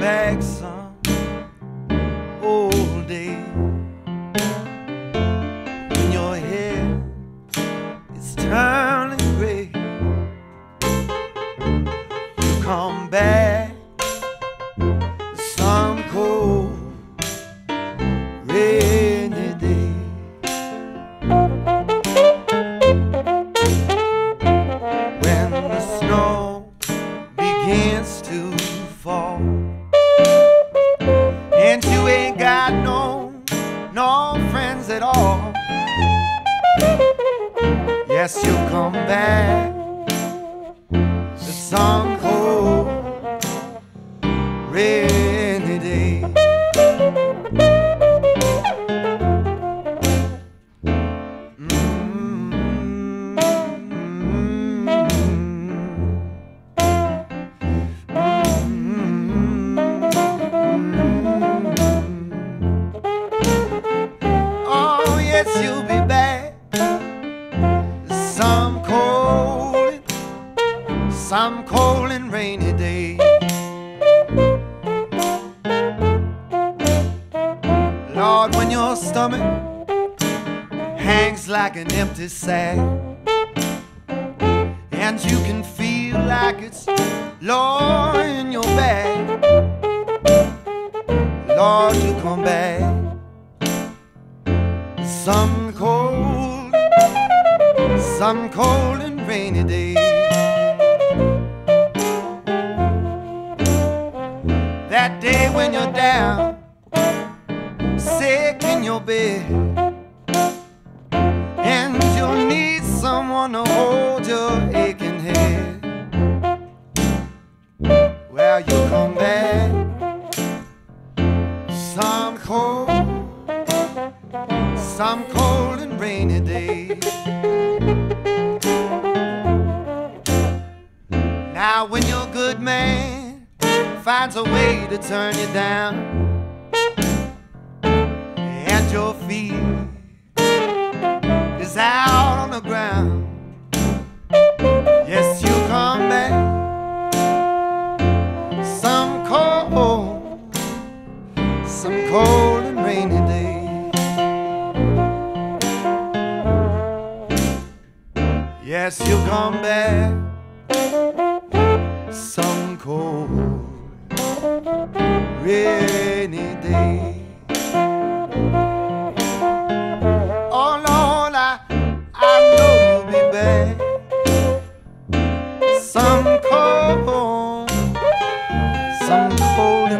back some old day. When your hair is turning gray, you come back. got no, no friends at all. Yes, you'll come back. The song Yes, you'll be back. Some cold, some cold and rainy day. Lord, when your stomach hangs like an empty sack, and you can feel like it's low in your back. Lord, you come back some cold, some cold and rainy day. That day when you're down, sick in your bed, and you'll need someone to hold your aching head. Well, you come some cold and rainy day. Now, when your good man finds a way to turn you down, and your feet is out on the ground, yes, you come back. Some cold, some cold Yes, you'll come back some cold, rainy day. Oh Lord, I, I know you'll be back some cold, some cold